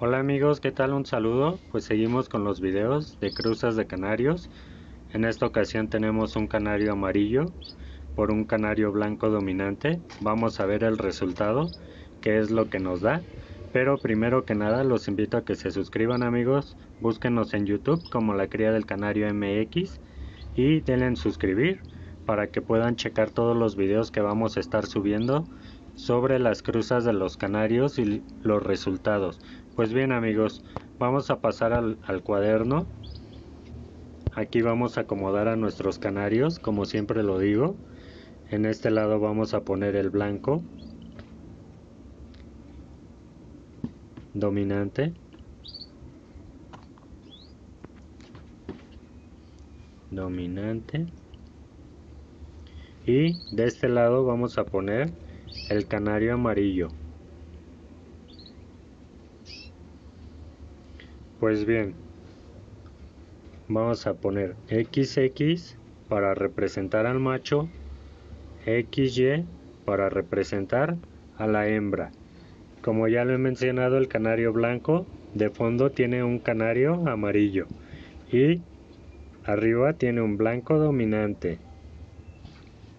Hola amigos, ¿qué tal? Un saludo. Pues seguimos con los videos de cruzas de canarios. En esta ocasión tenemos un canario amarillo por un canario blanco dominante. Vamos a ver el resultado, qué es lo que nos da. Pero primero que nada los invito a que se suscriban amigos, búsquenos en YouTube como la cría del canario MX y denle en suscribir para que puedan checar todos los videos que vamos a estar subiendo sobre las cruzas de los canarios y los resultados. Pues bien amigos, vamos a pasar al, cuaderno. Aquí vamos a acomodar a nuestros canarios, como siempre lo digo. En este lado vamos a poner el blanco dominante. Dominante. Y de este lado vamos a poner el canario amarillo. Pues bien, vamos a poner XX para representar al macho, XY para representar a la hembra. Como ya lo he mencionado, el canario blanco de fondo tiene un canario amarillo y arriba tiene un blanco dominante.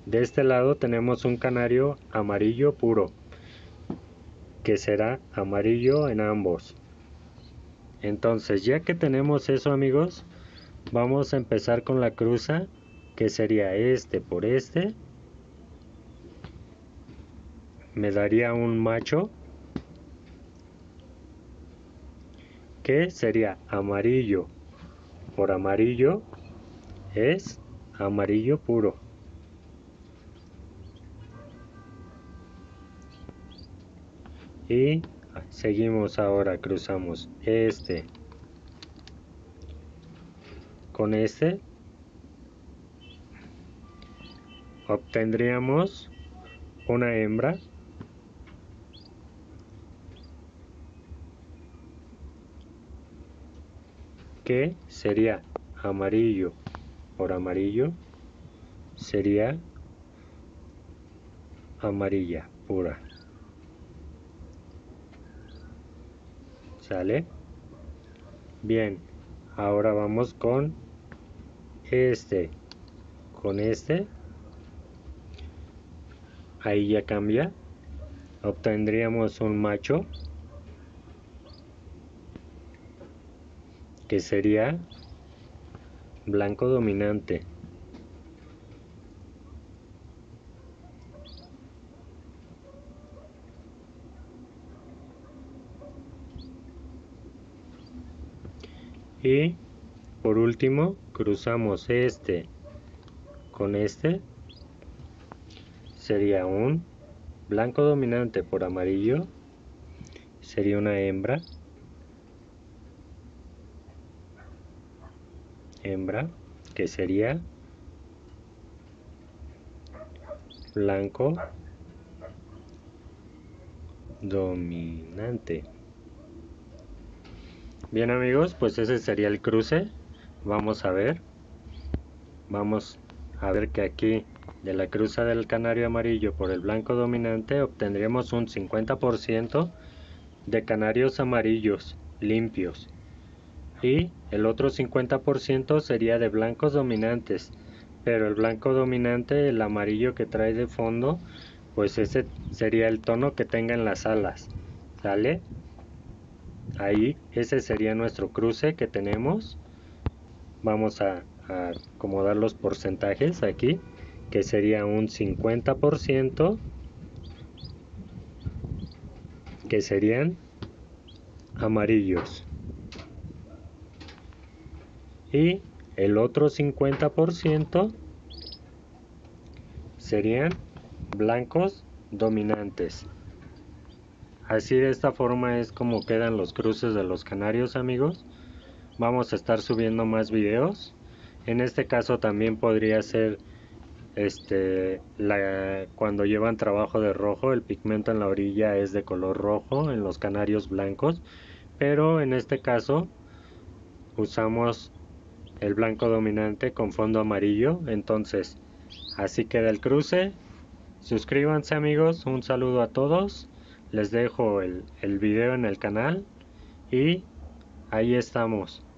De este lado tenemos un canario amarillo puro, que será amarillo en ambos. Entonces, ya que tenemos eso amigos, vamos a empezar con la cruza, que sería este por este. Me daría un macho, que sería amarillo por amarillo, es amarillo puro. y seguimos ahora cruzamos este. Con este. Obtendríamos una hembra. Que sería amarillo por amarillo. Sería amarilla pura ¿Sale? Bien, ahora vamos con este. Con este. Ahí ya cambia. Obtendríamos un macho. Que sería blanco dominante. Y por último cruzamos este con este. Sería un blanco dominante por amarillo. Sería una hembra. Hembra que sería blanco dominante Bien amigos, pues ese sería el cruce. Vamos a ver. Vamos a ver que aquí de la cruza del canario amarillo por el blanco dominante obtendríamos un 50% de canarios amarillos limpios. Y el otro 50% sería de blancos dominantes. Pero el blanco dominante, el amarillo que trae de fondo, pues ese sería el tono que tenga en las alas. ¿Sale? Ahí ese sería nuestro cruce que tenemos. Vamos a, acomodar los porcentajes aquí que sería un 50% que serían amarillos. Y el otro 50% serían blancos dominantes Así de esta forma es como quedan los cruces de los canarios amigos. Vamos a estar subiendo más videos. En este caso también podría ser este la, cuando llevan trabajo de rojo el pigmento en la orilla es de color rojo en los canarios blancos. Pero en este caso usamos el blanco dominante con fondo amarillo. Entonces así queda el cruce. Suscríbanse amigos. Un saludo a todos les dejo el, el video en el canal Y ahí estamos.